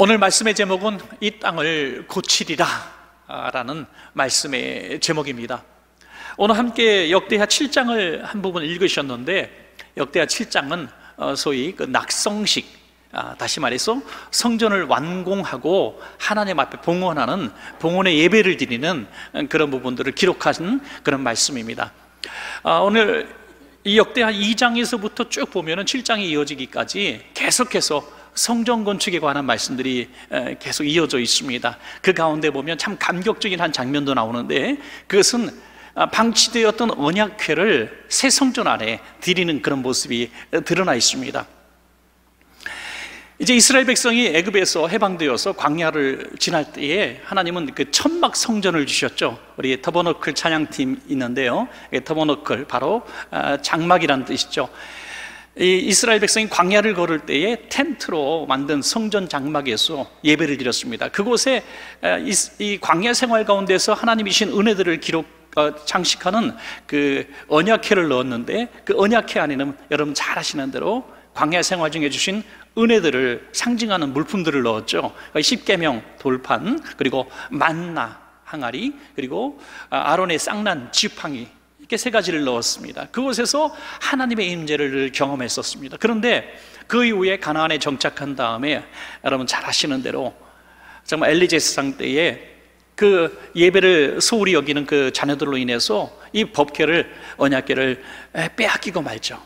오늘 말씀의 제목은 이 땅을 고치리라 라는 말씀의 제목입니다. 오늘 함께 역대하 7장을 한 부분 읽으셨는데 역대하 7장은 어, 소위 그 낙성식 아, 다시 말해서 성전을 완공하고 하나님 앞에 봉헌하는 봉헌의 예배를 드리는 그런 부분들을 기록하신 그런 말씀입니다. 아, 오늘 이 역대하 2장에서부터 쭉 보면은 7장이 이어지기까지 계속해서 성전 건축에 관한 말씀들이 계속 이어져 있습니다. 그 가운데 보면 참 감격적인 한 장면도 나오는데 그것은 아, 방치되었던 언약회를 새 성전 안에 드리는 그런 모습이 드러나 있습니다. 이제 이스라엘 백성이 애굽에서 해방되어서 광야를 지날 때에 하나님은 그 천막 성전을 주셨죠. 우리 터버너클 찬양팀 있는데요. 터버너클 바로 아, 장막이라는 뜻이죠. 이 이스라엘 백성이 광야를 걸을 때에 텐트로 만든 성전 장막에서 예배를 드렸습니다. 그곳에 이 광야 생활 가운데서 하나님이 신 은혜들을 기록 어, 장식하는 그 언약회를 넣었는데 그 언약회 안에는 여러분 잘 아시는 대로 광야 생활 중에 주신 은혜들을 상징하는 물품들을 넣었죠. 그러니까 십계명 돌판 그리고 만나 항아리 그리고 아, 아론의 쌍난 지팡이 이렇게 세 가지를 넣었습니다. 그곳에서 하나님의 임재를 경험했었습니다. 그런데 그 이후에 가나안에 정착한 다음에 여러분 잘 아시는 대로 정말 엘리제스상 때에 그 예배를 소홀히 여기는 그 자녀들로 인해서 이 법계를 언약계를 빼앗기고 말죠.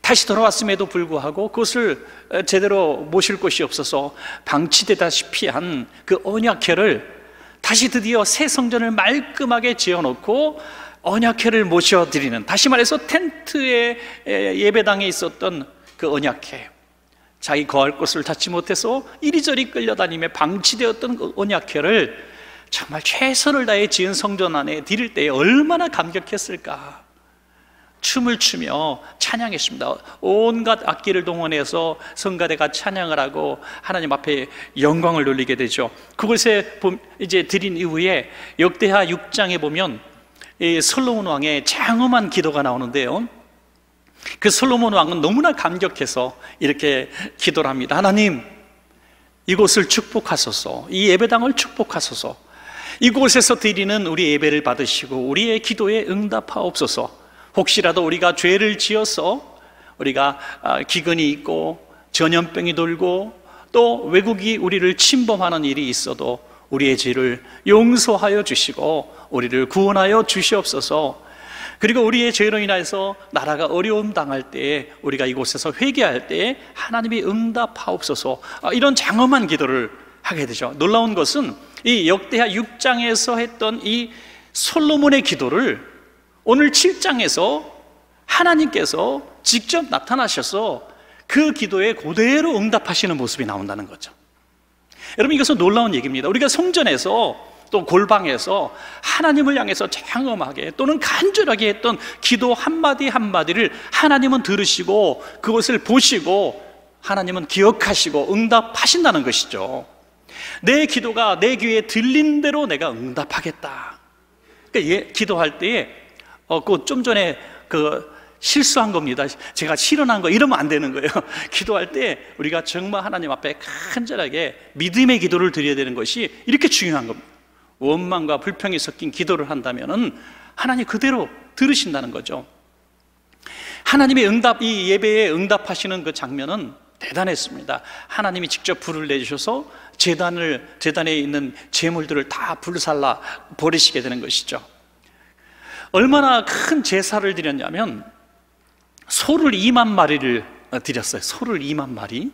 다시 돌아왔음에도 불구하고 그것을 제대로 모실 곳이 없어서 방치되다시피 한 그 언약회를 다시 드디어 새 성전을 말끔하게 지어놓고 언약회를 모셔드리는 다시 말해서 텐트의 예배당에 있었던 그 언약회. 자기 거할 곳을 닫지 못해서 이리저리 끌려다니며 방치되었던 그 언약회를 정말 최선을 다해 지은 성전 안에 드릴 때에 얼마나 감격했을까. 춤을 추며 찬양했습니다. 온갖 악기를 동원해서 성가대가 찬양을 하고 하나님 앞에 영광을 돌리게 되죠. 그곳에 이제 드린 이후에 역대하 6장에 보면 이 솔로몬 왕의 장엄한 기도가 나오는데요. 그 솔로몬 왕은 너무나 감격해서 이렇게 기도를 합니다. 하나님, 이곳을 축복하소서. 이 예배당을 축복하소서. 이곳에서 드리는 우리 예배를 받으시고 우리의 기도에 응답하옵소서. 혹시라도 우리가 죄를 지어서 우리가 아, 기근이 있고 전염병이 돌고 또 외국이 우리를 침범하는 일이 있어도 우리의 죄를 용서하여 주시고 우리를 구원하여 주시옵소서. 그리고 우리의 죄로 인해서 나라가 어려움 당할 때에 우리가 이곳에서 회개할 때에 하나님이 응답하옵소서. 아, 이런 장엄한 기도를 하게 되죠. 놀라운 것은 이 역대하 6장에서 했던 이 솔로몬의 기도를 오늘 7장에서 하나님께서 직접 나타나셔서 그 기도에 그대로 응답하시는 모습이 나온다는 거죠. 여러분 이것은 놀라운 얘기입니다. 우리가 성전에서 또 골방에서 하나님을 향해서 장엄하게 또는 간절하게 했던 기도 한마디 한마디를 하나님은 들으시고 그것을 보시고 하나님은 기억하시고 응답하신다는 것이죠. 내 기도가 내 귀에 들린 대로 내가 응답하겠다. 그러니까 예, 기도할 때에 어, 그 좀 전에 그 실수한 겁니다. 제가 실현한 거 이러면 안 되는 거예요. 기도할 때 우리가 정말 하나님 앞에 간절하게 믿음의 기도를 드려야 되는 것이 이렇게 중요한 겁니다. 원망과 불평이 섞인 기도를 한다면은 하나님 그대로 들으신다는 거죠. 하나님의 응답, 이 예배에 응답하시는 그 장면은 대단했습니다. 하나님이 직접 불을 내주셔서 재단을, 재단에 있는 재물들을 다 불살라 버리시게 되는 것이죠. 얼마나 큰 제사를 드렸냐면 소를 2만 마리를 드렸어요. 소를 2만 마리.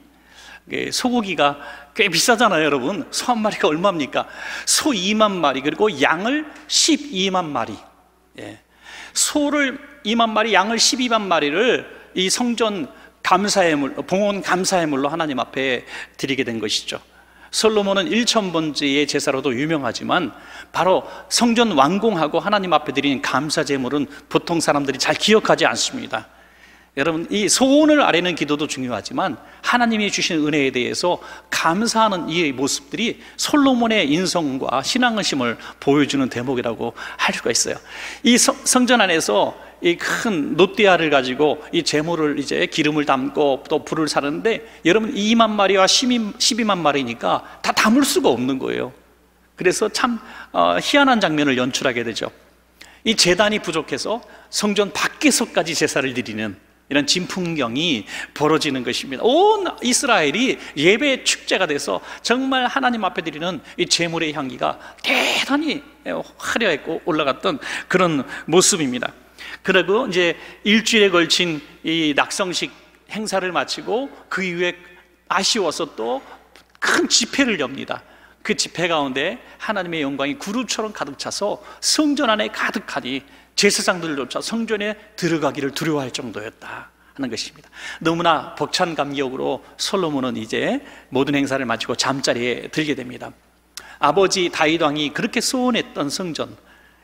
소고기가 꽤 비싸잖아요, 여러분. 소 한 마리가 얼마입니까? 소 2만 마리, 그리고 양을 12만 마리. 예. 소를 2만 마리, 양을 12만 마리를 이 성전 감사의 물, 봉헌 감사의 물로 하나님 앞에 드리게 된 것이죠. 솔로몬은 1천번째의 제사로도 유명하지만 바로 성전 완공하고 하나님 앞에 드리는 감사 제물은 보통 사람들이 잘 기억하지 않습니다. 여러분, 이 소원을 아뢰는 기도도 중요하지만 하나님이 주신 은혜에 대해서 감사하는 이 모습들이 솔로몬의 인성과 신앙심을 보여주는 대목이라고 할 수가 있어요. 이 성전 안에서 이큰 노띠아를 가지고 이 재물을 이제 기름을 담고 또 불을 사는데 여러분 2만 마리와 12만 마리니까 다 담을 수가 없는 거예요. 그래서 참 어, 희한한 장면을 연출하게 되죠. 이 재단이 부족해서 성전 밖에서까지 제사를 드리는 이런 진풍경이 벌어지는 것입니다. 온 이스라엘이 예배 축제가 돼서 정말 하나님 앞에 드리는 이 제물의 향기가 대단히 화려했고 올라갔던 그런 모습입니다. 그리고 이제 일주일에 걸친 이 낙성식 행사를 마치고 그 이후에 아쉬워서 또 큰 집회를 엽니다. 그 집회 가운데 하나님의 영광이 구름처럼 가득 차서 성전 안에 가득하니 제사장들조차 성전에 들어가기를 두려워할 정도였다 하는 것입니다. 너무나 벅찬 감격으로 솔로몬은 이제 모든 행사를 마치고 잠자리에 들게 됩니다. 아버지 다윗 왕이 그렇게 소원했던 성전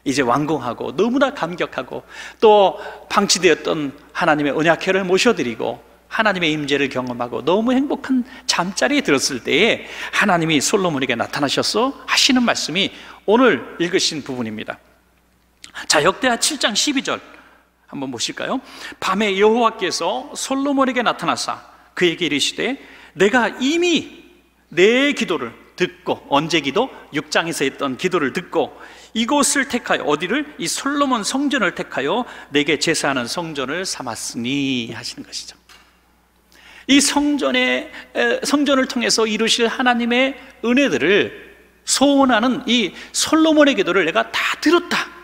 이제 완공하고 너무나 감격하고 또 방치되었던 하나님의 언약회를 모셔드리고 하나님의 임재를 경험하고 너무 행복한 잠자리에 들었을 때에 하나님이 솔로몬에게 나타나셔서 하시는 말씀이 오늘 읽으신 부분입니다. 자, 역대하 7장 12절 한번 보실까요? 밤에 여호와께서 솔로몬에게 나타나사 그에게 이르시되 내가 이미 내 기도를 듣고 언제 기도? 6장에서 했던 기도를 듣고 이곳을 택하여 어디를 이 솔로몬 성전을 택하여 내게 제사하는 성전을 삼았으니 하시는 것이죠. 이 성전의 성전을 통해서 이루실 하나님의 은혜들을 소원하는 이 솔로몬의 기도를 내가 다 들었다.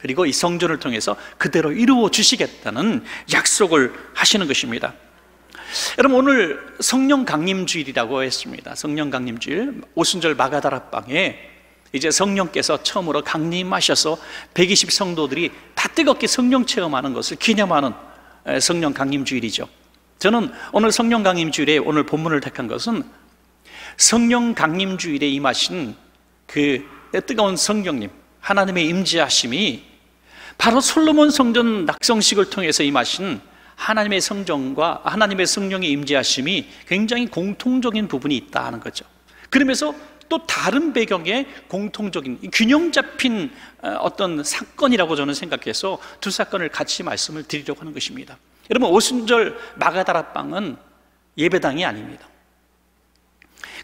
그리고 이 성전을 통해서 그대로 이루어 주시겠다는 약속을 하시는 것입니다. 여러분 오늘 성령 강림주일이라고 했습니다. 성령 강림주일 오순절 마가다락방에 이제 성령께서 처음으로 강림하셔서 120 성도들이 다 뜨겁게 성령 체험하는 것을 기념하는 성령 강림주일이죠. 저는 오늘 성령 강림주일에 오늘 본문을 택한 것은 성령 강림주일에 임하신 그 뜨거운 성령님 하나님의 임재하심이 바로 솔로몬 성전 낙성식을 통해서 임하신 하나님의 성정과 하나님의 성령의 임재하심이 굉장히 공통적인 부분이 있다는 거죠. 그러면서 또 다른 배경의 공통적인 균형 잡힌 어, 어떤 사건이라고 저는 생각해서 두 사건을 같이 말씀을 드리려고 하는 것입니다. 여러분 오순절 마가다라 빵은 예배당이 아닙니다.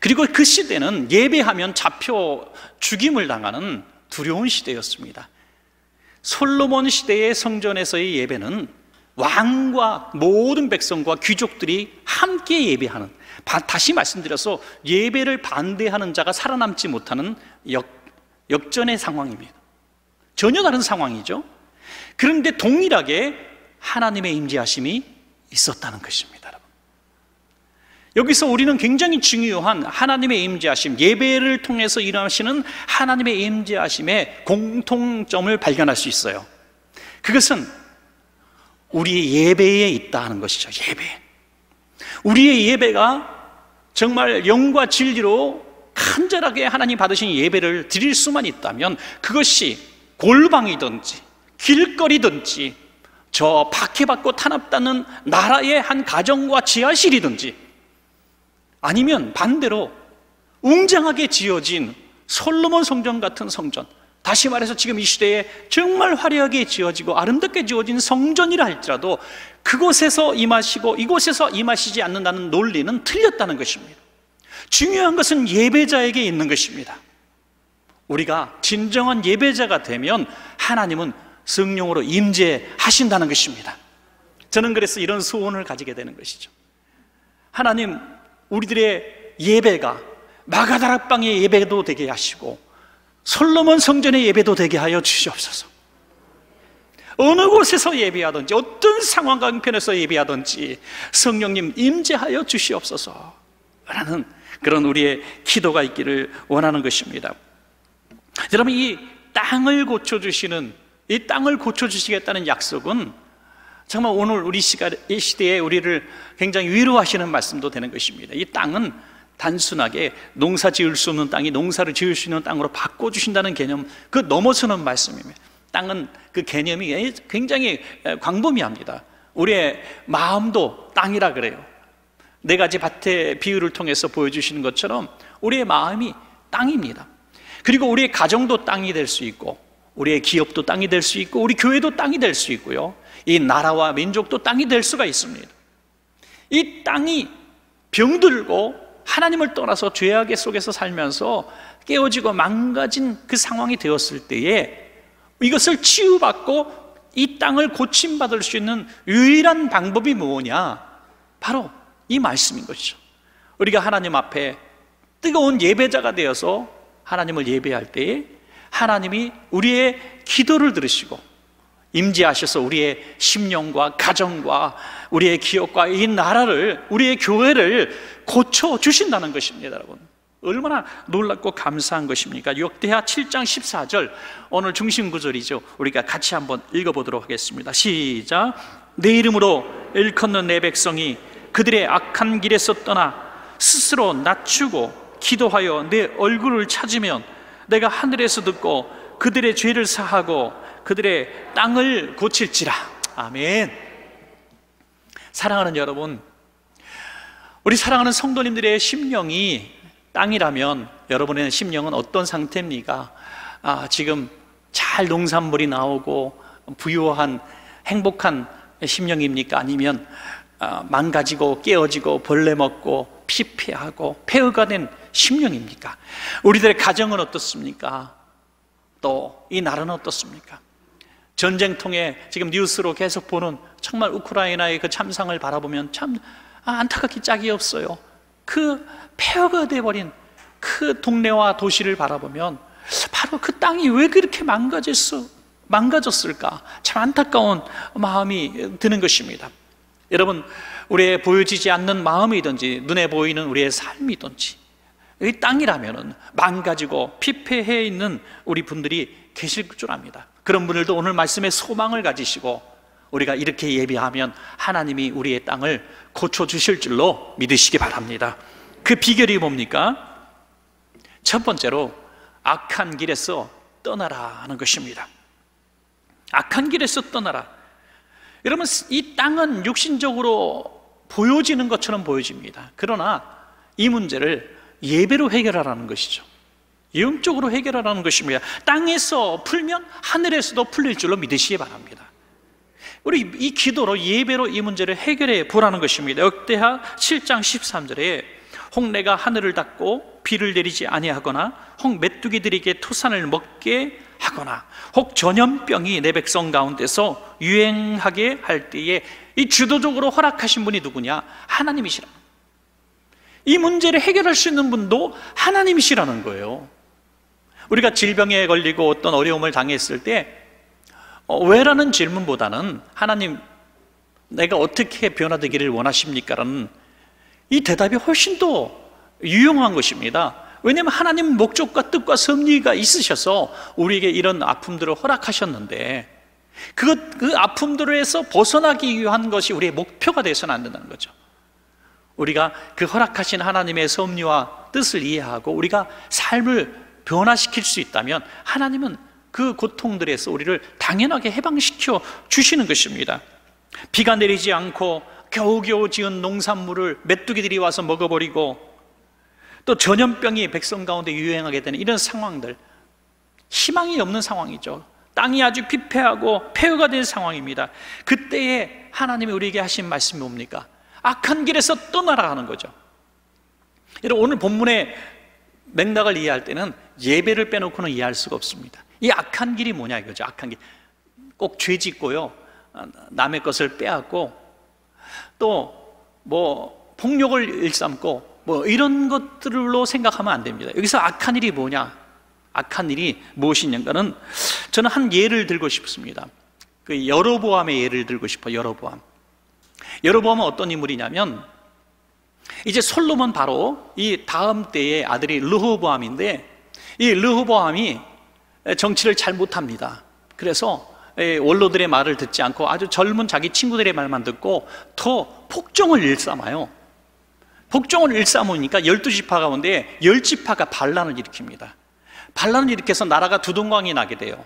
그리고 그 시대는 예배하면 잡혀 죽임을 당하는 두려운 시대였습니다. 솔로몬 시대의 성전에서의 예배는 왕과 모든 백성과 귀족들이 함께 예배하는 다시 말씀드려서 예배를 반대하는 자가 살아남지 못하는 역, 역전의 상황입니다. 전혀 다른 상황이죠. 그런데 동일하게 하나님의 임재하심이 있었다는 것입니다. 여기서 우리는 굉장히 중요한 하나님의 임재하심, 예배를 통해서 일하시는 하나님의 임재하심의 공통점을 발견할 수 있어요. 그것은 우리의 예배에 있다 하는 것이죠. 예배. 우리의 예배가 정말 영과 진리로 간절하게 하나님 받으신 예배를 드릴 수만 있다면 그것이 골방이든지 길거리든지 저 박해받고 탄압받는 나라의 한 가정과 지하실이든지 아니면 반대로 웅장하게 지어진 솔로몬 성전 같은 성전 다시 말해서 지금 이 시대에 정말 화려하게 지어지고 아름답게 지어진 성전이라 할지라도 그곳에서 임하시고 이곳에서 임하시지 않는다는 논리는 틀렸다는 것입니다. 중요한 것은 예배자에게 있는 것입니다. 우리가 진정한 예배자가 되면 하나님은 성령으로 임재하신다는 것입니다. 저는 그래서 이런 소원을 가지게 되는 것이죠. 하나님, 우리들의 예배가 마가다락방의 예배도 되게 하시고 솔로몬 성전의 예배도 되게 하여 주시옵소서. 어느 곳에서 예배하든지 어떤 상황 강편에서 예배하든지 성령님 임재하여 주시옵소서. 라는 그런 우리의 기도가 있기를 원하는 것입니다. 여러분 이 땅을 고쳐 주시는 이 땅을 고쳐 주시겠다는 약속은 정말 오늘 우리 시대에 우리를 굉장히 위로하시는 말씀도 되는 것입니다. 이 땅은 단순하게 농사 지을 수 없는 땅이 농사를 지을 수 있는 땅으로 바꿔주신다는 개념, 그 넘어서는 말씀입니다. 땅은 그 개념이 굉장히 광범위합니다. 우리의 마음도 땅이라 그래요. 네 가지 밭의 비유를 통해서 보여주시는 것처럼 우리의 마음이 땅입니다. 그리고 우리의 가정도 땅이 될 수 있고, 우리의 기업도 땅이 될 수 있고, 우리 교회도 땅이 될 수 있고요. 이 나라와 민족도 땅이 될 수가 있습니다. 이 땅이 병들고 하나님을 떠나서 죄악의 속에서 살면서 깨어지고 망가진 그 상황이 되었을 때에 이것을 치유받고 이 땅을 고침받을 수 있는 유일한 방법이 뭐냐? 바로 이 말씀인 것이죠. 우리가 하나님 앞에 뜨거운 예배자가 되어서 하나님을 예배할 때에 하나님이 우리의 기도를 들으시고 임재하셔서 우리의 심령과 가정과 우리의 기업과 이 나라를 우리의 교회를 고쳐 주신다는 것입니다, 여러분. 얼마나 놀랍고 감사한 것입니까? 역대하 7장 14절 오늘 중심 구절이죠. 우리가 같이 한번 읽어 보도록 하겠습니다. 시작. 내 이름으로 일컫는 내 백성이 그들의 악한 길에서 떠나 스스로 낮추고 기도하여 내 얼굴을 찾으면 내가 하늘에서 듣고 그들의 죄를 사하고 그들의 땅을 고칠지라. 아멘. 사랑하는 여러분, 우리 사랑하는 성도님들의 심령이 땅이라면 여러분의 심령은 어떤 상태입니까? 아, 지금 잘 농산물이 나오고 부유한 행복한 심령입니까? 아니면 아, 망가지고 깨어지고 벌레 먹고 피폐하고 폐허가 된 심령입니까? 우리들의 가정은 어떻습니까? 또 이 나라는 어떻습니까? 전쟁통에 지금 뉴스로 계속 보는 정말 우크라이나의 그 참상을 바라보면 참 안타깝기 짝이 없어요. 그 폐허가 돼버린 그 동네와 도시를 바라보면 바로 그 땅이 왜 그렇게 망가졌어? 망가졌을까? 참 안타까운 마음이 드는 것입니다. 여러분, 우리의 보여지지 않는 마음이든지 눈에 보이는 우리의 삶이든지 이 땅이라면 망가지고 피폐해 있는 우리 분들이 계실 줄 압니다. 그런 분들도 오늘 말씀에 소망을 가지시고 우리가 이렇게 예비하면 하나님이 우리의 땅을 고쳐 주실 줄로 믿으시기 바랍니다. 그 비결이 뭡니까? 첫 번째로 악한 길에서 떠나라 하는 것입니다. 악한 길에서 떠나라. 여러분, 이 땅은 육신적으로 보여지는 것처럼 보여집니다. 그러나 이 문제를 예배로 해결하라는 것이죠. 영적으로 해결하라는 것입니다. 땅에서 풀면 하늘에서도 풀릴 줄로 믿으시기 바랍니다. 우리 이 기도로 예배로 이 문제를 해결해 보라는 것입니다. 역대하 7장 13절에 홍내가 하늘을 닫고 비를 내리지 아니하거나 홍 메뚜기들에게 토산을 먹게 하거나 혹 전염병이 내 백성 가운데서 유행하게 할 때에 이 주도적으로 허락하신 분이 누구냐? 하나님이시라. 이 문제를 해결할 수 있는 분도 하나님이시라는 거예요. 우리가 질병에 걸리고 어떤 어려움을 당했을 때 어, 왜라는 질문보다는 하나님 내가 어떻게 변화되기를 원하십니까? 라는 이 대답이 훨씬 더 유용한 것입니다. 왜냐하면 하나님 목적과 뜻과 섭리가 있으셔서 우리에게 이런 아픔들을 허락하셨는데 그, 그 아픔들에서 벗어나기 위한 것이 우리의 목표가 되어서는 안 된다는 거죠. 우리가 그 허락하신 하나님의 섭리와 뜻을 이해하고 우리가 삶을 변화시킬 수 있다면 하나님은 그 고통들에서 우리를 당연하게 해방시켜 주시는 것입니다. 비가 내리지 않고 겨우겨우 지은 농산물을 메뚜기들이 와서 먹어버리고 또 전염병이 백성 가운데 유행하게 되는 이런 상황들 희망이 없는 상황이죠. 땅이 아주 피폐하고 폐허가 된 상황입니다. 그때에 하나님이 우리에게 하신 말씀이 뭡니까? 악한 길에서 떠나라 하는 거죠. 여러분 오늘 본문의 맥락을 이해할 때는 예배를 빼놓고는 이해할 수가 없습니다. 이 악한 길이 뭐냐 이거죠. 악한 길. 꼭 죄 짓고요. 남의 것을 빼앗고 또 뭐 폭력을 일삼고 뭐 이런 것들로 생각하면 안 됩니다. 여기서 악한 일이 뭐냐? 악한 일이 무엇이냐는 저는 한 예를 들고 싶습니다. 그 여로보암의 예를 들고 싶어 여로보암. 여로보암은 어떤 인물이냐면 이제 솔로몬 바로 이 다음 때의 아들이 르호보암인데 이 르호보암이 정치를 잘 못합니다. 그래서 원로들의 말을 듣지 않고 아주 젊은 자기 친구들의 말만 듣고 더 폭정을 일삼아요. 폭정을 일삼으니까 12지파 가운데 10지파가 반란을 일으킵니다. 반란을 일으켜서 나라가 두동강이 나게 돼요.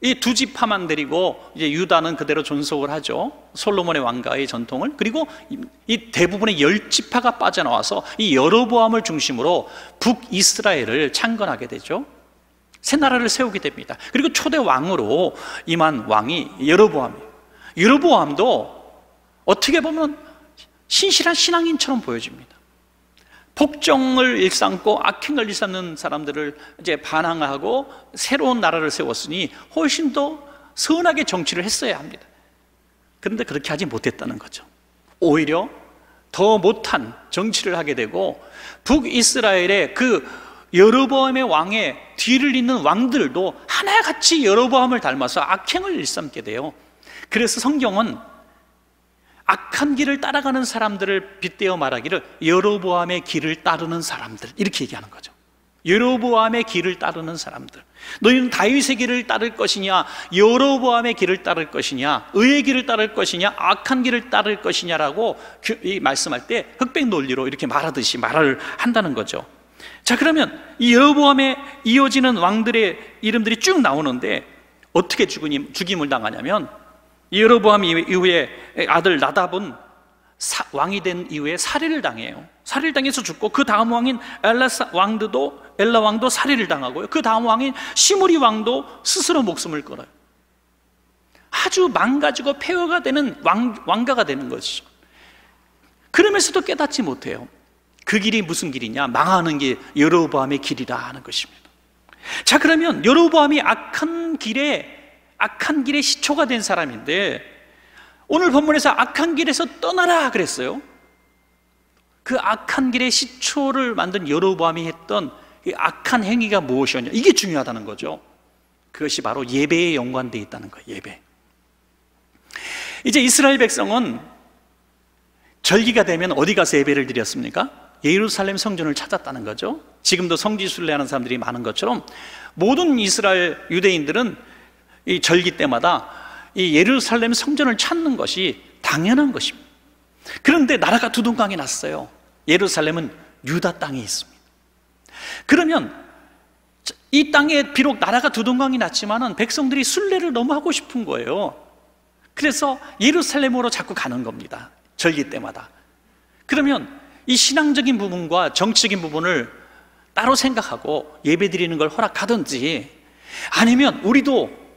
이 두 지파만 데리고 이제 유다는 그대로 존속을 하죠. 솔로몬의 왕가의 전통을. 그리고 이 대부분의 열 지파가 빠져나와서 이 여로보암을 중심으로 북이스라엘을 창건하게 되죠. 새 나라를 세우게 됩니다. 그리고 초대 왕으로 임한 왕이 여로보암이에요. 여로보암도 어떻게 보면 신실한 신앙인처럼 보여집니다. 복종을 일삼고 악행을 일삼는 사람들을 이제 반항하고 새로운 나라를 세웠으니 훨씬 더 선하게 정치를 했어야 합니다. 그런데 그렇게 하지 못했다는 거죠. 오히려 더 못한 정치를 하게 되고 북이스라엘의 그 여로보암의 왕의 뒤를 잇는 왕들도 하나같이 여로보암을 닮아서 악행을 일삼게 돼요. 그래서 성경은 악한 길을 따라가는 사람들을 빗대어 말하기를 여로보암의 길을 따르는 사람들 이렇게 얘기하는 거죠. 여로보암의 길을 따르는 사람들. 너희는 다윗의 길을 따를 것이냐, 여로보암의 길을 따를 것이냐, 의의 길을 따를 것이냐, 악한 길을 따를 것이냐라고 말씀할 때 흑백 논리로 이렇게 말하듯이 말을 한다는 거죠. 자, 그러면 이 여로보암에 이어지는 왕들의 이름들이 쭉 나오는데 어떻게 죽임을 당하냐면 여로보암 이후에 아들 나답은 사, 왕이 된 이후에 살해를 당해요. 살해를 당해서 죽고 그 다음 왕인 엘라 왕도 엘라 왕도 살해를 당하고요. 그 다음 왕인 시므리 왕도 스스로 목숨을 끊어요. 아주 망가지고 폐허가 되는 왕, 왕가가 되는 것이죠. 그러면서도 깨닫지 못해요. 그 길이 무슨 길이냐? 망하는 게 여로보암의 길이라 하는 것입니다. 자, 그러면 여로보암이 악한 길에 악한 길의 시초가 된 사람인데 오늘 본문에서 악한 길에서 떠나라 그랬어요. 그 악한 길의 시초를 만든 여로보암이 했던 이 악한 행위가 무엇이었냐? 이게 중요하다는 거죠. 그것이 바로 예배에 연관되어 있다는 거예요. 예배. 이제 이스라엘 백성은 절기가 되면 어디 가서 예배를 드렸습니까? 예루살렘 성전을 찾았다는 거죠. 지금도 성지순례하는 사람들이 많은 것처럼 모든 이스라엘 유대인들은 이 절기 때마다 이 예루살렘 성전을 찾는 것이 당연한 것입니다. 그런데 나라가 두둥강이 났어요. 예루살렘은 유다 땅에 있습니다. 그러면 이 땅에 비록 나라가 두둥강이 났지만은 백성들이 순례를 너무 하고 싶은 거예요. 그래서 예루살렘으로 자꾸 가는 겁니다. 절기 때마다. 그러면 이 신앙적인 부분과 정치적인 부분을 따로 생각하고 예배 드리는 걸 허락하든지 아니면 우리도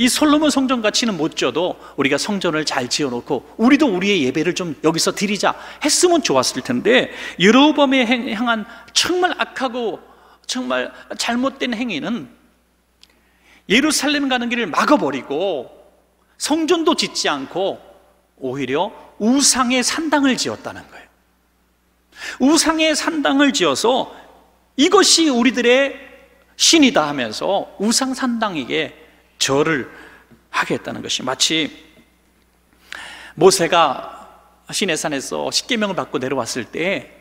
이 솔로몬 성전 가치는 못 져도 우리가 성전을 잘 지어놓고 우리도 우리의 예배를 좀 여기서 드리자 했으면 좋았을 텐데 여로범에 향한 정말 악하고 정말 잘못된 행위는 예루살렘 가는 길을 막아버리고 성전도 짓지 않고 오히려 우상의 산당을 지었다는 거예요. 우상의 산당을 지어서 이것이 우리들의 신이다 하면서 우상 산당에게 절을 하겠다는 것이 마치 모세가 시내산에서 십계명을 받고 내려왔을 때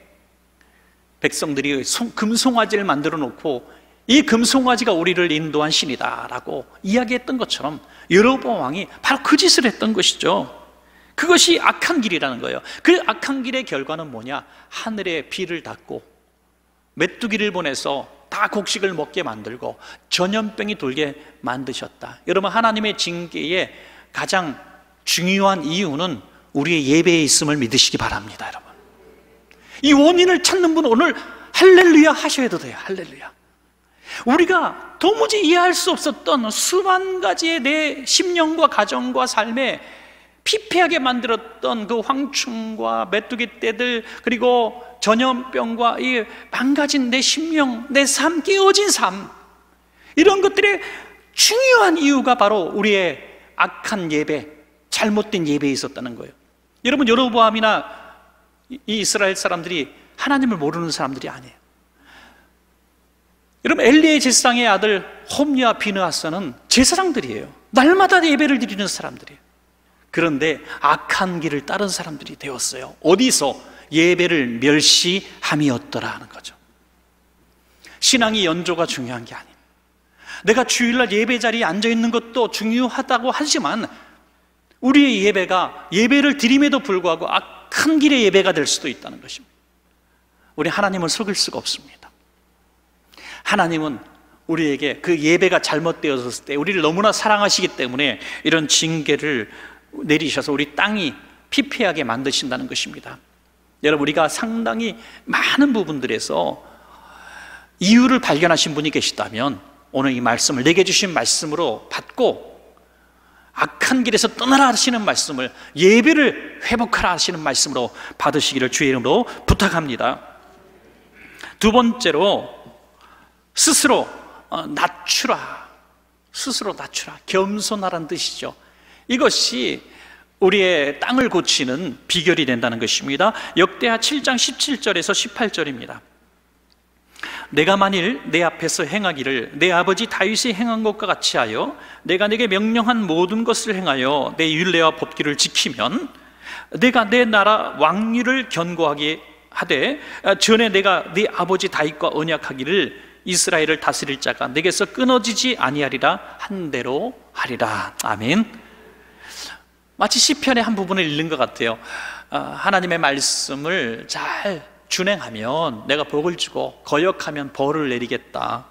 백성들이 금송아지를 만들어 놓고 이 금송아지가 우리를 인도한 신이다라고 이야기했던 것처럼 여로보암 왕이 바로 그 짓을 했던 것이죠. 그것이 악한 길이라는 거예요. 그 악한 길의 결과는 뭐냐? 하늘에 비를 닫고 메뚜기를 보내서 다 곡식을 먹게 만들고 전염병이 돌게 만드셨다. 여러분 하나님의 징계의 가장 중요한 이유는 우리의 예배에 있음을 믿으시기 바랍니다, 여러분. 이 원인을 찾는 분 오늘 할렐루야 하셔야 돼요. 할렐루야. 우리가 도무지 이해할 수 없었던 수만 가지의 내 심령과 가정과 삶에 피폐하게 만들었던 그 황충과 메뚜기 떼들 그리고 전염병과 이 망가진 내 심령, 내 삶, 깨어진 삶 이런 것들의 중요한 이유가 바로 우리의 악한 예배, 잘못된 예배에 있었다는 거예요. 여러분 여로보암이나 이 이스라엘 사람들이 하나님을 모르는 사람들이 아니에요. 여러분 엘리의 제사장의 아들 홈리와 비느하스는 제사장들이에요. 날마다 예배를 드리는 사람들이에요. 그런데 악한 길을 따른 사람들이 되었어요. 어디서 예배를 멸시함이었더라 하는 거죠. 신앙이 연조가 중요한 게 아닙니다. 내가 주일날 예배 자리에 앉아 있는 것도 중요하다고 하지만 우리의 예배가 예배를 드림에도 불구하고 악한 길의 예배가 될 수도 있다는 것입니다. 우리 하나님을 속일 수가 없습니다. 하나님은 우리에게 그 예배가 잘못되었을 때 우리를 너무나 사랑하시기 때문에 이런 징계를 내리셔서 우리 땅이 피폐하게 만드신다는 것입니다. 여러분 우리가 상당히 많은 부분들에서 이유를 발견하신 분이 계시다면 오늘 이 말씀을 내게 주신 말씀으로 받고 악한 길에서 떠나라 하시는 말씀을 예배를 회복하라 하시는 말씀으로 받으시기를 주의 이름으로 부탁합니다. 두 번째로 스스로 어, 낮추라. 스스로 낮추라. 겸손하라는 뜻이죠. 이것이 우리의 땅을 고치는 비결이 된다는 것입니다. 역대하 7장 17절에서 18절입니다. 내가 만일 내 앞에서 행하기를 내 아버지 다윗이 행한 것과 같이 하여 내가 내게 명령한 모든 것을 행하여 내 율례와 법규를 지키면 내가 내 나라 왕위를 견고하게 하되 전에 내가 네 아버지 다윗과 언약하기를 이스라엘을 다스릴 자가 내게서 끊어지지 아니하리라 한 대로 하리라 아멘. 마치 시편의 한 부분을 읽는 것 같아요. 아, 하나님의 말씀을 잘 준행하면 내가 복을 주고 거역하면 벌을 내리겠다.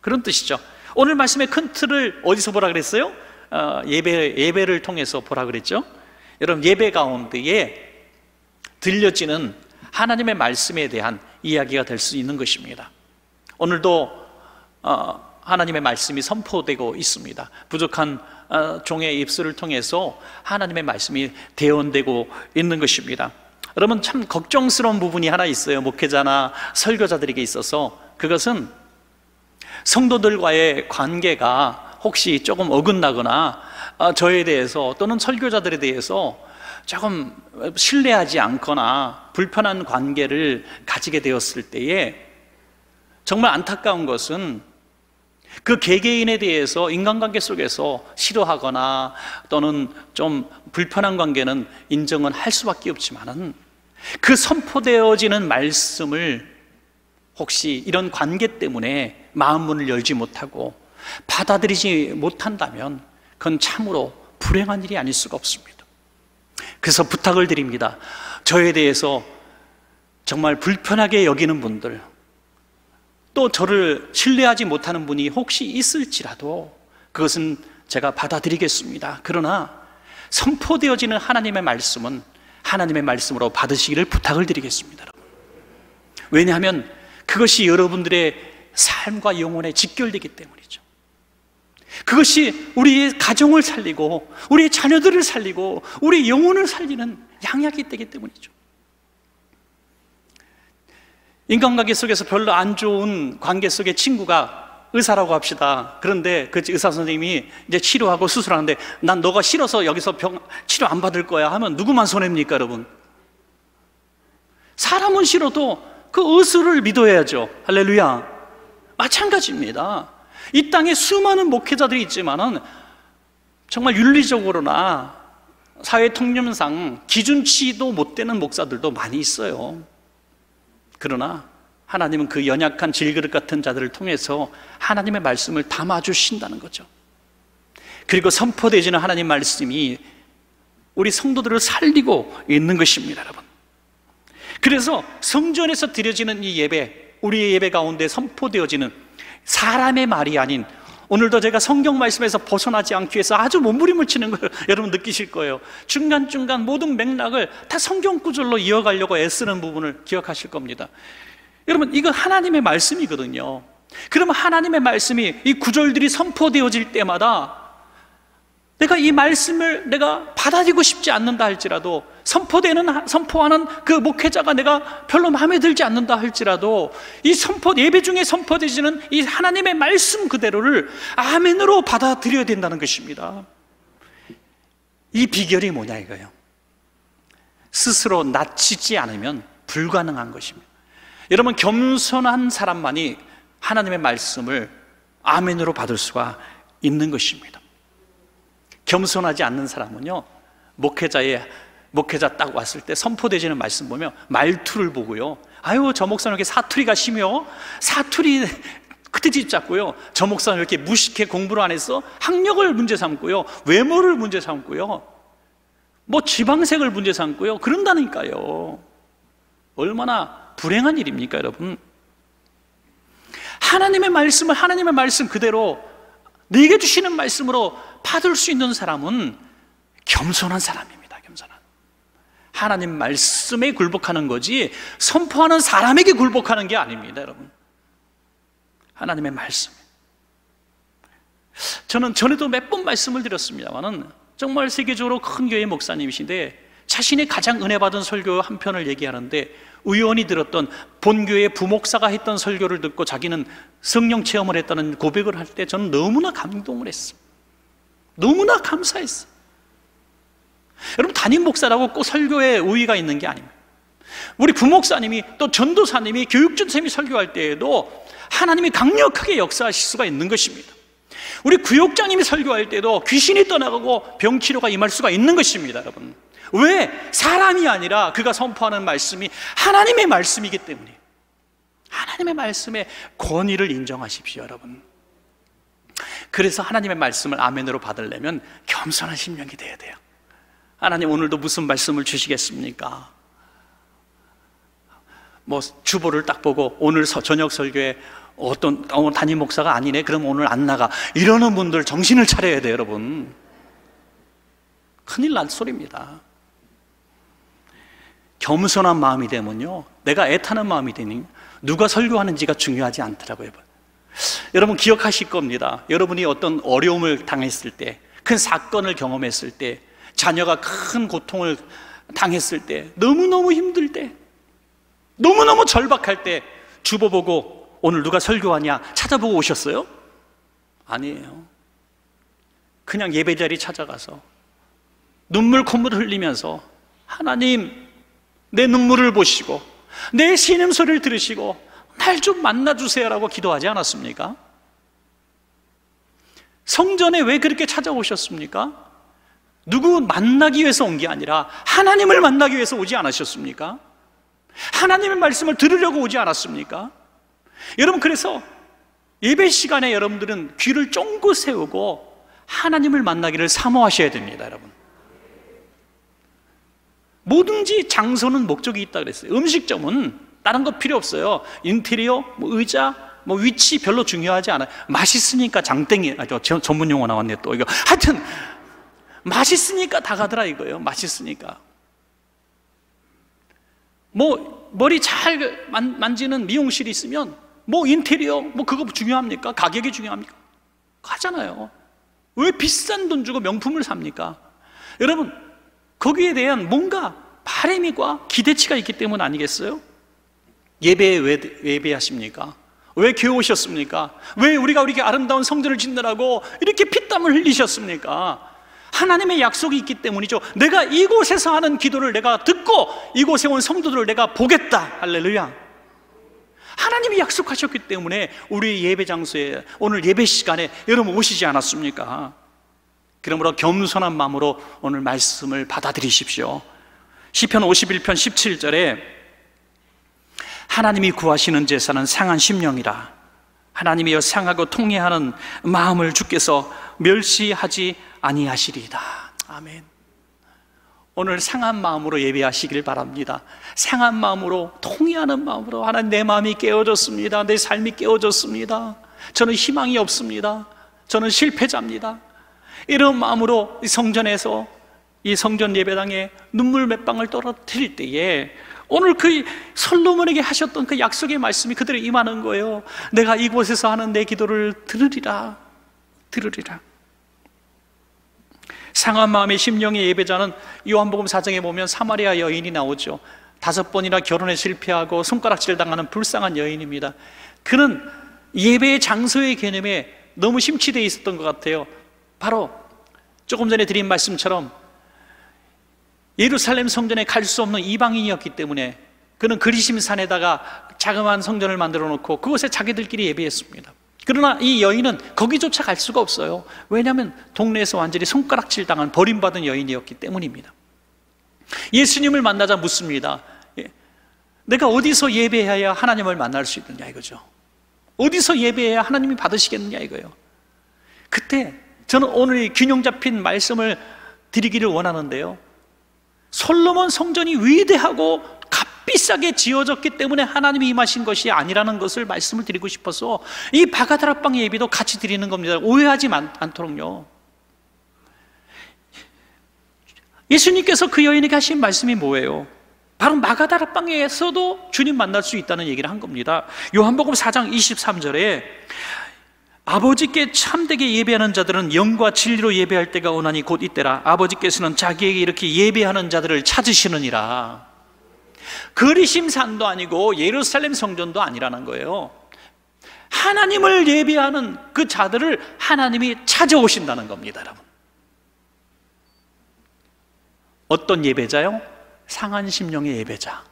그런 뜻이죠. 오늘 말씀의 큰 틀을 어디서 보라 그랬어요? 어, 예배 예배를 통해서 보라 그랬죠. 여러분 예배 가운데에 들려지는 하나님의 말씀에 대한 이야기가 될 수 있는 것입니다. 오늘도 어, 하나님의 말씀이 선포되고 있습니다. 부족한 어, 종의 입술을 통해서 하나님의 말씀이 대언되고 있는 것입니다. 여러분 참 걱정스러운 부분이 하나 있어요. 목회자나 설교자들에게 있어서 그것은 성도들과의 관계가 혹시 조금 어긋나거나 어, 저에 대해서 또는 설교자들에 대해서 조금 신뢰하지 않거나 불편한 관계를 가지게 되었을 때에 정말 안타까운 것은 그 개개인에 대해서 인간관계 속에서 싫어하거나 또는 좀 불편한 관계는 인정은 할 수밖에 없지만은 그 선포되어지는 말씀을 혹시 이런 관계 때문에 마음 문을 열지 못하고 받아들이지 못한다면 그건 참으로 불행한 일이 아닐 수가 없습니다. 그래서 부탁을 드립니다. 저에 대해서 정말 불편하게 여기는 분들, 또 저를 신뢰하지 못하는 분이 혹시 있을지라도 그것은 제가 받아들이겠습니다. 그러나 선포되어지는 하나님의 말씀은 하나님의 말씀으로 받으시기를 부탁을 드리겠습니다. 왜냐하면 그것이 여러분들의 삶과 영혼에 직결되기 때문이죠. 그것이 우리의 가정을 살리고 우리의 자녀들을 살리고 우리 영혼을 살리는 양약이 되기 때문이죠. 인간관계 속에서 별로 안 좋은 관계 속의 친구가 의사라고 합시다. 그런데 그 의사 선생님이 이제 치료하고 수술하는데 난 너가 싫어서 여기서 병 치료 안 받을 거야 하면 누구만 손해입니까, 여러분? 사람은 싫어도 그 의술을 믿어야죠. 할렐루야. 마찬가지입니다. 이 땅에 수많은 목회자들이 있지만은 정말 윤리적으로나 사회 통념상 기준치도 못 되는 목사들도 많이 있어요. 그러나 하나님은 그 연약한 질그릇 같은 자들을 통해서 하나님의 말씀을 담아주신다는 거죠. 그리고 선포되지는 하나님 말씀이 우리 성도들을 살리고 있는 것입니다, 여러분. 그래서 성전에서 드려지는 이 예배, 우리의 예배 가운데 선포되어지는 사람의 말이 아닌 오늘도 제가 성경 말씀에서 벗어나지 않기 위해서 아주 몸부림을 치는 걸 여러분 느끼실 거예요. 중간중간 모든 맥락을 다 성경 구절로 이어가려고 애쓰는 부분을 기억하실 겁니다. 여러분, 이거 하나님의 말씀이거든요. 그러면 하나님의 말씀이 이 구절들이 선포되어질 때마다 내가 이 말씀을 내가 받아들이고 싶지 않는다 할지라도 선포되는 선포하는 그 목회자가 내가 별로 마음에 들지 않는다 할지라도 이 선포 예배 중에 선포되지는 이 하나님의 말씀 그대로를 아멘으로 받아들여야 된다는 것입니다. 이 비결이 뭐냐 이거예요. 스스로 낮추지 않으면 불가능한 것입니다. 여러분 겸손한 사람만이 하나님의 말씀을 아멘으로 받을 수가 있는 것입니다. 겸손하지 않는 사람은요, 목회자의, 목회자 딱 왔을 때 선포되지는 말씀 보면 말투를 보고요. 아유, 저 목사는 이렇게 사투리가 심해요? 사투리 크트집 잡고요. 저 목사는 이렇게 무식해 공부를 안 해서 학력을 문제 삼고요. 외모를 문제 삼고요. 뭐 지방색을 문제 삼고요. 그런다니까요. 얼마나 불행한 일입니까, 여러분? 하나님의 말씀을 하나님의 말씀 그대로 내게 주시는 말씀으로 받을 수 있는 사람은 겸손한 사람입니다. 하나님 말씀에 굴복하는 거지 선포하는 사람에게 굴복하는 게 아닙니다, 여러분. 하나님의 말씀. 저는 전에도 몇 번 말씀을 드렸습니다만은 정말 세계적으로 큰 교회 목사님이신데 자신이 가장 은혜 받은 설교 한 편을 얘기하는데 의원이 들었던 본교회 부목사가 했던 설교를 듣고 자기는 성령 체험을 했다는 고백을 할 때 저는 너무나 감동을 했어. 너무나 감사했어. 여러분 담임 목사라고 꼭 설교에 우위가 있는 게 아닙니다. 우리 부목사님이 또 전도사님이 교육전쌤이 설교할 때에도 하나님이 강력하게 역사하실 수가 있는 것입니다. 우리 구역장님이 설교할 때도 귀신이 떠나가고 병치료가 임할 수가 있는 것입니다, 여러분. 왜? 사람이 아니라 그가 선포하는 말씀이 하나님의 말씀이기 때문에. 하나님의 말씀의 권위를 인정하십시오, 여러분. 그래서 하나님의 말씀을 아멘으로 받으려면 겸손한 심령이 되어야 돼요. 하나님 오늘도 무슨 말씀을 주시겠습니까? 뭐 주보를 딱 보고 오늘 저녁 설교에 어떤 어, 담임 목사가 아니네. 그럼 오늘 안 나가. 이러는 분들 정신을 차려야 돼요, 여러분. 큰일 날 소리입니다. 겸손한 마음이 되면요. 내가 애타는 마음이 되니 누가 설교하는지가 중요하지 않더라고요. 여러분 기억하실 겁니다. 여러분이 어떤 어려움을 당했을 때, 큰 사건을 경험했을 때, 자녀가 큰 고통을 당했을 때, 너무너무 힘들 때, 너무너무 절박할 때, 주보 보고 오늘 누가 설교하냐 찾아보고 오셨어요? 아니에요. 그냥 예배 자리 찾아가서 눈물 콧물 흘리면서 하나님 내 눈물을 보시고 내 신음 소리를 들으시고 날 좀 만나 주세요라고 기도하지 않았습니까? 성전에 왜 그렇게 찾아오셨습니까? 누구 만나기 위해서 온 게 아니라 하나님을 만나기 위해서 오지 않으셨습니까? 하나님의 말씀을 들으려고 오지 않았습니까? 여러분 그래서 예배 시간에 여러분들은 귀를 쫑긋 세우고 하나님을 만나기를 사모하셔야 됩니다, 여러분. 뭐든지 장소는 목적이 있다 그랬어요. 음식점은 다른 거 필요 없어요. 인테리어, 뭐 의자, 뭐 위치 별로 중요하지 않아요. 맛있으니까 장땡이, 아, 저 전문 용어 나왔네 또 이거. 하여튼 맛있으니까 다 가더라 이거예요. 맛있으니까. 뭐 머리 잘 만, 만지는 미용실이 있으면 뭐 인테리어 뭐 그거 중요합니까? 가격이 중요합니까? 가잖아요. 왜 비싼 돈 주고 명품을 삽니까? 여러분 거기에 대한 뭔가 바램이과 기대치가 있기 때문 아니겠어요? 예배에 왜 예배하십니까? 왜 교회 오셨습니까? 왜 우리가 이렇게 아름다운 성전을 짓느라고 이렇게 피땀을 흘리셨습니까? 하나님의 약속이 있기 때문이죠. 내가 이곳에서 하는 기도를 내가 듣고 이곳에 온 성도들을 내가 보겠다. 할렐루야. 하나님이 약속하셨기 때문에 우리 예배 장소에 오늘 예배 시간에 여러분 오시지 않았습니까? 그러므로 겸손한 마음으로 오늘 말씀을 받아들이십시오. 시편 51편 17절에 하나님이 구하시는 제사는 상한 심령이라 하나님이여 상하고 통해하는 마음을 주께서 멸시하지 아니하시리이다. 아멘. 오늘 상한 마음으로 예배하시길 바랍니다. 상한 마음으로 통해하는 마음으로 하나님 내 마음이 깨어졌습니다. 내 삶이 깨어졌습니다. 저는 희망이 없습니다. 저는 실패자입니다. 이런 마음으로 이 성전에서 이 성전 예배당에 눈물 몇 방울 떨어뜨릴 때에 오늘 그 솔로몬에게 하셨던 그 약속의 말씀이 그대로 임하는 거예요. 내가 이곳에서 하는 내 기도를 들으리라. 들으리라. 상한 마음의 심령의 예배자는 요한복음 4장에 보면 사마리아 여인이 나오죠. 다섯 번이나 결혼에 실패하고 손가락질 당하는 불쌍한 여인입니다. 그는 예배의 장소의 개념에 너무 심취되어 있었던 것 같아요. 바로 조금 전에 드린 말씀처럼 예루살렘 성전에 갈 수 없는 이방인이었기 때문에 그는 그리심산에다가 자그마한 성전을 만들어 놓고 그곳에 자기들끼리 예배했습니다. 그러나 이 여인은 거기조차 갈 수가 없어요. 왜냐하면 동네에서 완전히 손가락질 당한 버림받은 여인이었기 때문입니다. 예수님을 만나자 묻습니다. 예. 내가 어디서 예배해야 하나님을 만날 수 있느냐 이거죠. 어디서 예배해야 하나님이 받으시겠느냐 이거예요. 그때 저는 오늘 균형 잡힌 말씀을 드리기를 원하는데요. 솔로몬 성전이 위대하고 값비싸게 지어졌기 때문에 하나님이 임하신 것이 아니라는 것을 말씀을 드리고 싶어서 이 바가다락방 예비도 같이 드리는 겁니다. 오해하지 않도록요. 예수님께서 그 여인에게 하신 말씀이 뭐예요? 바로 마가다락방에서도 주님 만날 수 있다는 얘기를 한 겁니다. 요한복음 4장 23절에 아버지께 참되게 예배하는 자들은 영과 진리로 예배할 때가 오나니 곧 이때라 아버지께서는 자기에게 이렇게 예배하는 자들을 찾으시느니라 그리심산도 아니고 예루살렘 성전도 아니라는 거예요 하나님을 예배하는 그 자들을 하나님이 찾아오신다는 겁니다 여러분 어떤 예배자요? 상한 심령의 예배자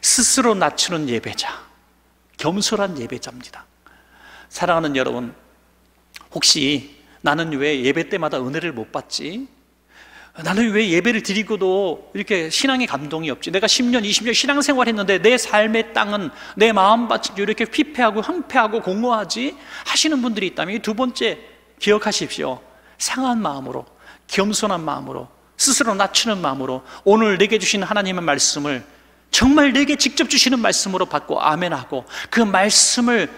스스로 낮추는 예배자 겸손한 예배자입니다 사랑하는 여러분, 혹시 나는 왜 예배 때마다 은혜를 못 받지? 나는 왜 예배를 드리고도 이렇게 신앙의 감동이 없지? 내가 10년, 20년 신앙생활 했는데 내 삶의 땅은 내 마음밭이 이렇게 피폐하고 황폐하고 공허하지? 하시는 분들이 있다면 두 번째 기억하십시오. 상한 마음으로, 겸손한 마음으로, 스스로 낮추는 마음으로 오늘 내게 주신 하나님의 말씀을 정말 내게 직접 주시는 말씀으로 받고 아멘하고 그 말씀을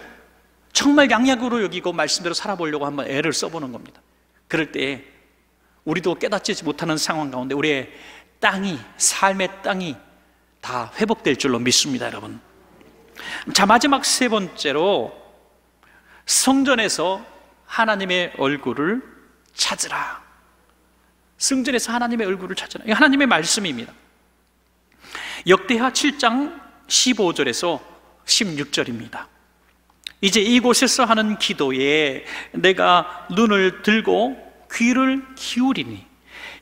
정말 양약으로 여기고 말씀대로 살아보려고 한번 애를 써보는 겁니다. 그럴 때 우리도 깨닫지 못하는 상황 가운데 우리의 땅이, 삶의 땅이 다 회복될 줄로 믿습니다, 여러분. 자, 마지막 세 번째로 성전에서 하나님의 얼굴을 찾으라. 성전에서 하나님의 얼굴을 찾으라. 이 하나님의 말씀입니다. 역대하 7장 15절에서 16절입니다. 이제 이곳에서 하는 기도에 내가 눈을 들고 귀를 기울이니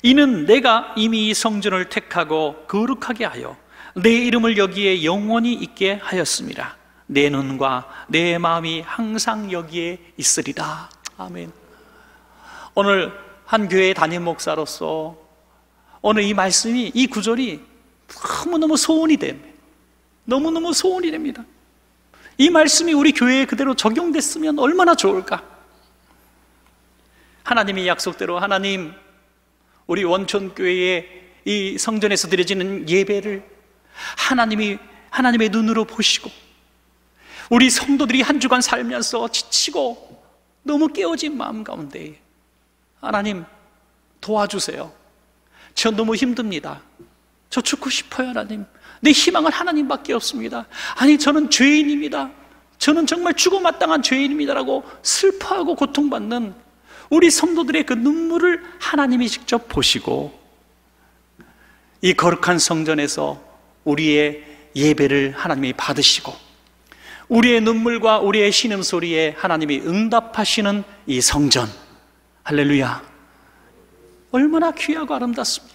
이는 내가 이미 이 성전을 택하고 거룩하게 하여 내 이름을 여기에 영원히 있게 하였습니다. 내 눈과 내 마음이 항상 여기에 있으리라. 아멘. 오늘 한 교회 담임 목사로서 오늘 이 말씀이 이 구절이 너무너무 소원이 됩니다. 너무너무 소원이 됩니다. 이 말씀이 우리 교회에 그대로 적용됐으면 얼마나 좋을까? 하나님의 약속대로 하나님 우리 원촌교회의 이 성전에서 드려지는 예배를 하나님이 하나님의 눈으로 보시고 우리 성도들이 한 주간 살면서 지치고 너무 깨어진 마음 가운데 하나님 도와주세요. 저 너무 힘듭니다. 저 죽고 싶어요, 하나님. 내 희망은 하나님밖에 없습니다. 아니, 저는 죄인입니다. 저는 정말 죽어 마땅한 죄인입니다라고 슬퍼하고 고통받는 우리 성도들의 그 눈물을 하나님이 직접 보시고 이 거룩한 성전에서 우리의 예배를 하나님이 받으시고 우리의 눈물과 우리의 신음소리에 하나님이 응답하시는 이 성전 할렐루야 얼마나 귀하고 아름답습니까?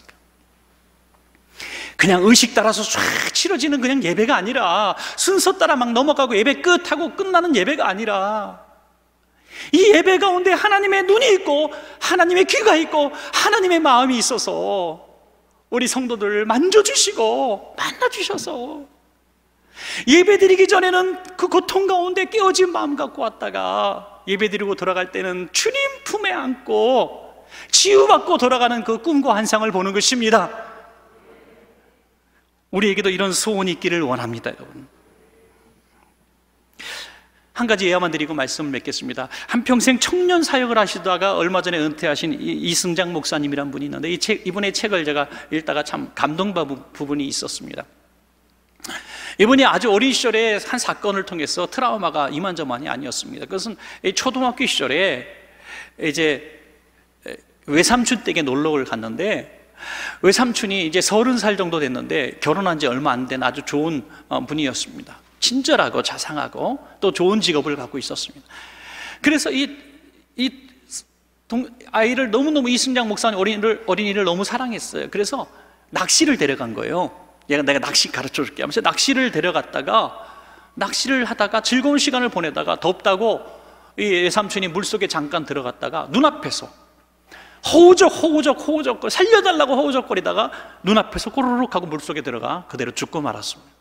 그냥 의식 따라서 쫙 치러지는 그냥 예배가 아니라 순서 따라 막 넘어가고 예배 끝하고 끝나는 예배가 아니라 이 예배 가운데 하나님의 눈이 있고 하나님의 귀가 있고 하나님의 마음이 있어서 우리 성도들 만져주시고 만나주셔서 예배 드리기 전에는 그 고통 가운데 깨어진 마음 갖고 왔다가 예배 드리고 돌아갈 때는 주님 품에 안고 치유받고 돌아가는 그 꿈과 환상을 보는 것입니다. 우리에게도 이런 소원이 있기를 원합니다, 여러분. 한 가지 예화만 드리고 말씀을 맺겠습니다. 한평생 청년 사역을 하시다가 얼마 전에 은퇴하신 이승장 목사님이란 분이 있는데 이 책, 이분의 책을 제가 읽다가 참 감동받은 부분이 있었습니다. 이분이 아주 어린 시절에 한 사건을 통해서 트라우마가 이만저만이 아니었습니다. 그것은 초등학교 시절에 이제 외삼촌 댁에 놀러를 갔는데 외삼촌이 이제 서른 살 정도 됐는데 결혼한 지 얼마 안 된 아주 좋은 어, 분이었습니다. 친절하고 자상하고 또 좋은 직업을 갖고 있었습니다. 그래서 이, 이 동, 아이를 너무너무 이승장 목사님 어린이를, 어린이를 너무 사랑했어요. 그래서 낚시를 데려간 거예요. 얘가 내가 낚시 가르쳐 줄게 하면서 낚시를 데려갔다가 낚시를 하다가 즐거운 시간을 보내다가 덥다고 이 외삼촌이 물속에 잠깐 들어갔다가 눈앞에서 호우적 호우적 호우적 살려달라고 호우적거리다가 눈앞에서 꼬르륵 하고 물속에 들어가 그대로 죽고 말았습니다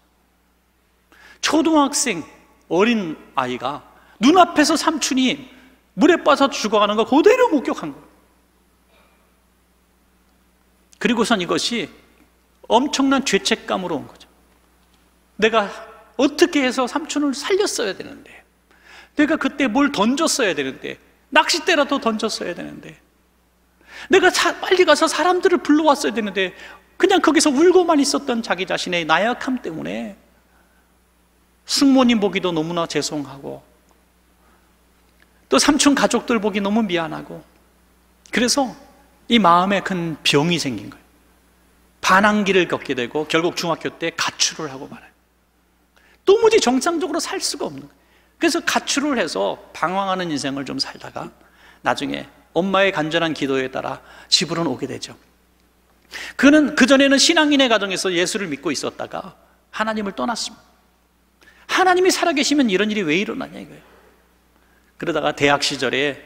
초등학생 어린 아이가 눈앞에서 삼촌이 물에 빠져 죽어가는 거 그대로 목격한 그리고선 이것이 엄청난 죄책감으로 온 거죠. 내가 어떻게 해서 삼촌을 살렸어야 되는데, 내가 그때 뭘 던졌어야 되는데, 낚싯대라도 던졌어야 되는데, 내가 자, 빨리 가서 사람들을 불러왔어야 되는데, 그냥 거기서 울고만 있었던 자기 자신의 나약함 때문에 승모님 보기도 너무나 죄송하고, 또 삼촌 가족들 보기 너무 미안하고, 그래서 이 마음에 큰 병이 생긴 거예요. 반항기를 걷게 되고 결국 중학교 때 가출을 하고 말아요. 도무지 정상적으로 살 수가 없는 거예요. 그래서 가출을 해서 방황하는 인생을 좀 살다가 나중에 엄마의 간절한 기도에 따라 집으로 오게 되죠. 그는 그전에는 신앙인의 가정에서 예수를 믿고 있었다가 하나님을 떠났습니다. 하나님이 살아계시면 이런 일이 왜 일어나냐 이거예요. 그러다가 대학 시절에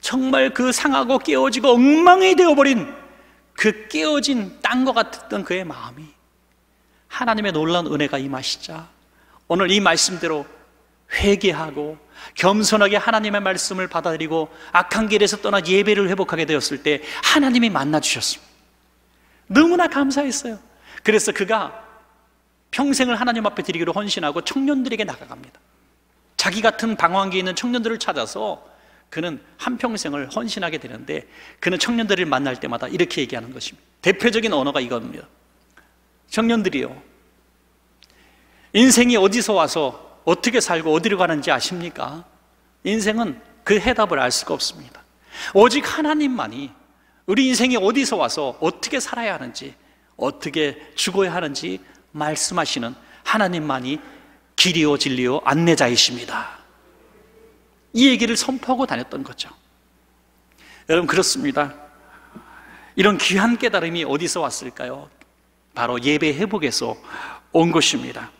정말 그 상하고 깨어지고 엉망이 되어버린 그 깨어진 땅과 같았던 그의 마음이 하나님의 놀라운 은혜가 임하시자 오늘 이 말씀대로 회개하고 겸손하게 하나님의 말씀을 받아들이고 악한 길에서 떠나 예배를 회복하게 되었을 때 하나님이 만나 주셨습니다. 너무나 감사했어요. 그래서 그가 평생을 하나님 앞에 드리기로 헌신하고 청년들에게 나가갑니다. 자기 같은 방황기에 있는 청년들을 찾아서 그는 한평생을 헌신하게 되는데 그는 청년들을 만날 때마다 이렇게 얘기하는 것입니다. 대표적인 언어가 이겁니다. 청년들이요. 인생이 어디서 와서 어떻게 살고 어디로 가는지 아십니까? 인생은 그 해답을 알 수가 없습니다. 오직 하나님만이 우리 인생이 어디서 와서 어떻게 살아야 하는지, 어떻게 죽어야 하는지 말씀하시는 하나님만이 길이요 진리요 안내자이십니다. 이 얘기를 선포하고 다녔던 거죠. 여러분, 그렇습니다. 이런 귀한 깨달음이 어디서 왔을까요? 바로 예배 회복에서 온 것입니다.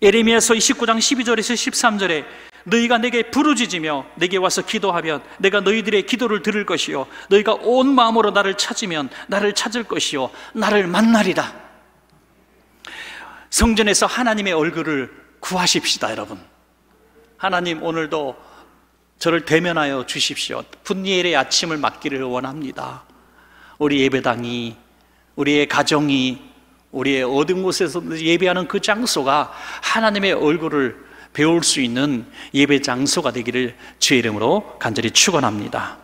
예레미야서 29장 12절에서 13절에 너희가 내게 부르짖으며 내게 와서 기도하면 내가 너희들의 기도를 들을 것이요 너희가 온 마음으로 나를 찾으면 나를 찾을 것이요 나를 만나리라. 성전에서 하나님의 얼굴을 구하십시다, 여러분. 하나님 오늘도 저를 대면하여 주십시오. 분리엘의 아침을 맞기를 원합니다. 우리 예배당이, 우리의 가정이, 우리의 어떤 곳에서 예배하는 그 장소가 하나님의 얼굴을 배울 수 있는 예배 장소가 되기를 주의 이름으로 간절히 축원합니다.